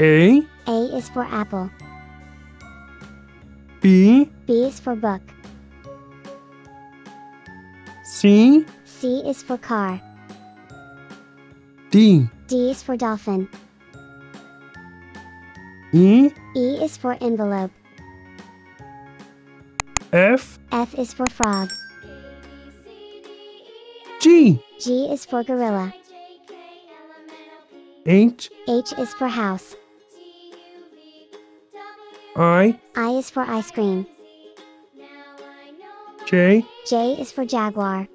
A, A is for apple. B, B is for book. C, C is for car. D, D is for dolphin. E, E is for envelope. F, F is for frog. G, G is for gorilla. H, H is for house. I, I is for ice cream. J, J is for jaguar.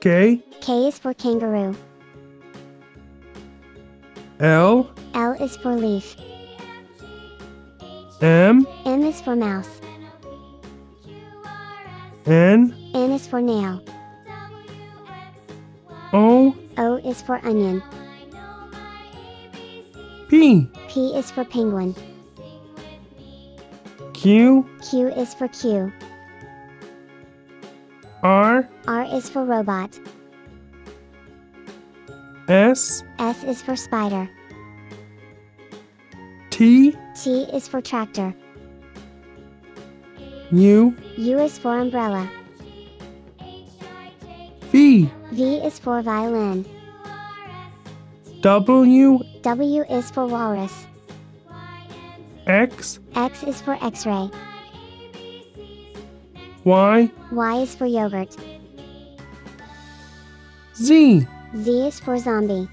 K, K is for kangaroo. L, L is for leaf. M, M is for mouse. N, N is for nail. O, O is for onion. P, P is for penguin. Q, Q is for Q. R, R is for robot. S, S is for spider. T, T is for tractor. U, U is for umbrella. V, V is for violin. W, W is for walrus. X, X is for x-ray. Y, Y is for yogurt. Z. Z is for zombie.